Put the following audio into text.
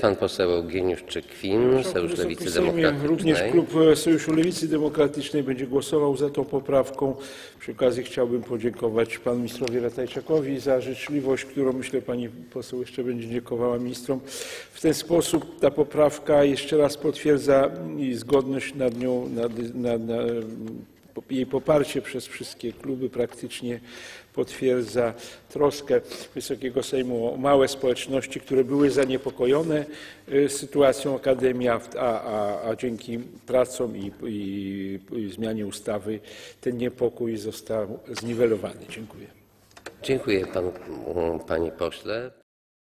Pan poseł Eugeniusz Czykwin, Sojusz Lewicy Demokratycznej. Również klub e, Sojuszu Lewicy Demokratycznej będzie głosował za tą poprawką. Przy okazji chciałbym podziękować panu ministrowi Ratajczakowi za życzliwość, którą myślę pani poseł jeszcze będzie dziękowała ministrom. W ten sposób ta poprawka jeszcze raz potwierdza zgodność nad nią, nad, nad, nad, jej poparcie przez wszystkie kluby praktycznie potwierdza troskę Wysokiego Sejmu o małe społeczności, które były zaniepokojone y, sytuacją Akademii, a, a, a dzięki pracom i, i, i zmianie ustawy ten niepokój został zniwelowany. Dziękuję. Dziękuję panu, panie pośle.